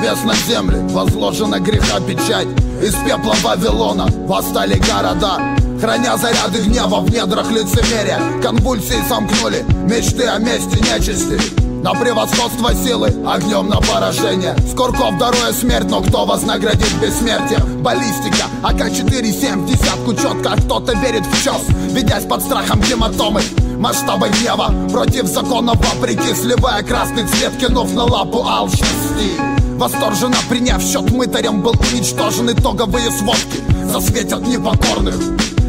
небес на земли. Возложена греха печать. Из пепла Вавилона восстали города. Храня заряды гнева в недрах лицемерия. Конвульсии сомкнули мечты о мести нечисти. На превосходство силы, огнем на поражение. Скорков даруя смерть, но кто вознаградит бессмертие? Баллистика, АК-4-7 в десятку четко Кто-то верит в час, ведясь под страхом гематомы Масштабы гнева. Против закона вопреки Сливая красный цвет, кинув на лапу алчности Восторженно приняв счет мытарем Был уничтожен итоговые сводки. Засветят непокорных.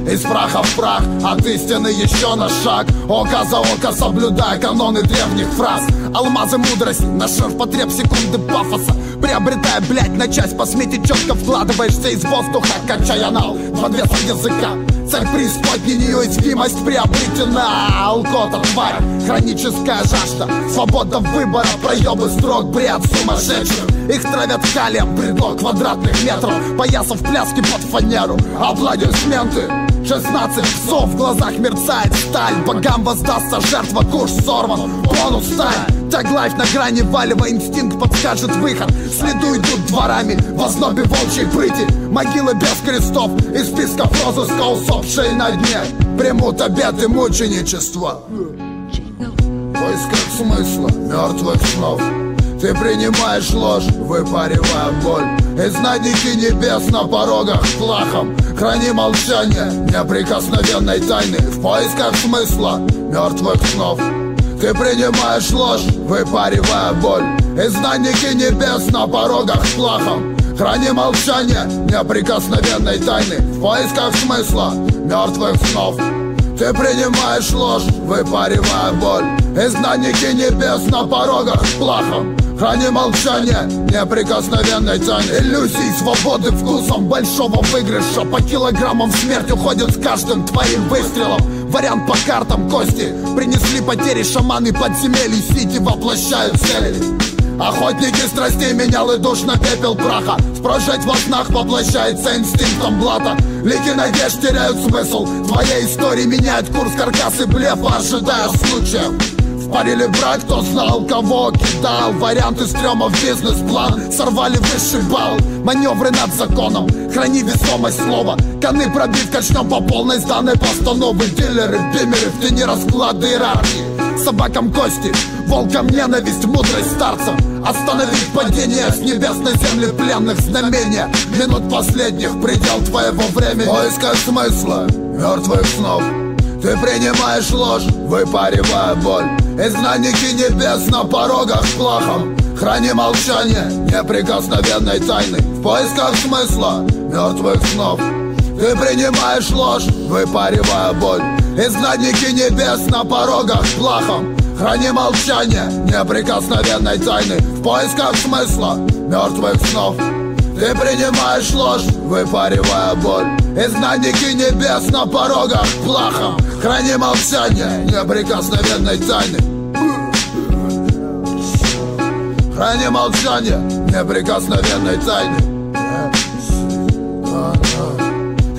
Из праха в прах От истины еще на шаг. Око за око соблюдая каноны древних фраз. Алмазы мудрости на ширпотреб секунды пафоса. Приобретая, блять, на часть по смете четко вкладываешься из воздуха Качая нал, весом языка Царь преисподней неуязвимость приобретена. Алкота, тварь, хроническая жажда. Свобода выбора, проебы строк, бред сумасшедших. Их травят калием, предлог квадратных метров. Поясов пляски под фанеру, аплодисменты. 16 псов в глазах мерцает сталь. Богам воздастся жертва, курс сорван. Бонус сталь Таглайф на грани валева инстинкт подскажет выход. Следу идут дворами в ознобе волчьей прыти. Могилы без крестов из списков розыска усопшие на дне. Примут обеты мученичества В поисках смысла мертвых снов. Ты принимаешь ложь, выпаривая боль. Из надники небес на порогах плахом Храни молчание неприкосновенной тайны. В поисках смысла мертвых снов Ты принимаешь ложь, выпаривая боль. Из надники небес на порогах плахом. Храни молчание неприкосновенной тайны. В поисках смысла мертвых снов. Ты принимаешь ложь, выпаривая боль. Изгнанники небес на порогах плахом. Храни молчание неприкосновенной тайны. Иллюзий свободы вкусом большого выигрыша. По килограммам смерть уходит с каждым твоим выстрелом Вариант по картам кости. Принесли потери шаманы подземелий Сити воплощают цели Охотники страстей менял и душ на пепел праха. Спрожать во снах воплощается инстинктом блата. Лики надежд теряют смысл. Твоя история меняет курс каркасы блефа Ожидая случая Парили брать, кто знал, кого кидал. Варианты стрёма в бизнес-план Сорвали высший балл. Маневры над законом Храни весомость слова. Коны пробив, качнем по полной Сданной постановы Дилеры, бимеры, в тени расклады иерархии Собакам кости, волкам ненависть, мудрость старцев Остановить падение с небес на земли пленных знамения. Минут последних, предел твоего времени. Поиска смысла, мертвых снов. Ты принимаешь ложь, выпаривая боль Изгнанники небес на порогах плахом. Храни молчание неприкосновенной тайны. В поисках смысла мертвых снов. Ты принимаешь ложь, выпаривая боль. Изгнанники небес на порогах плахом. Храни молчание неприкосновенной тайны. В поисках смысла мертвых снов Ты принимаешь ложь, выпаривая боль. Изгнанники небес на порогах плахом Храни молчание неприкосновенной тайны. Храни молчание неприкосновенной тайны.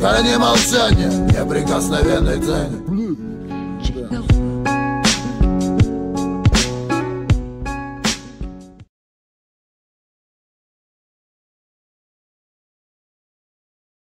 Храни молчание неприкосновенной тайны